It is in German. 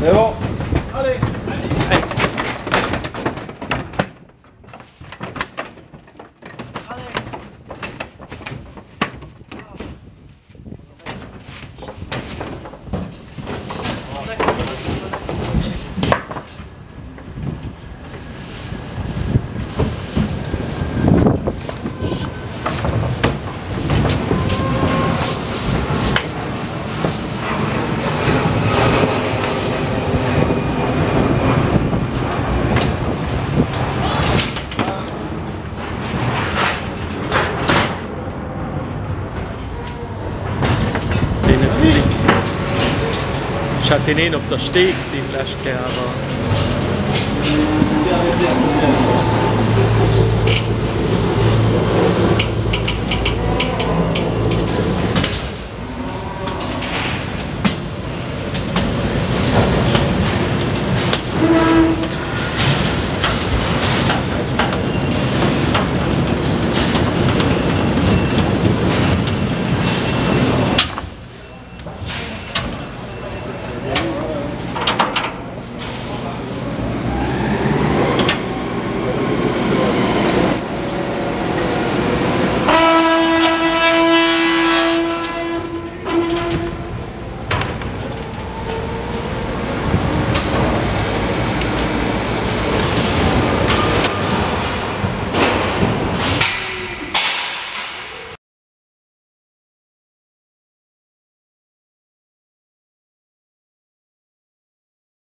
C'est bon. Ich hatte nicht, auf der Steg sind, aber.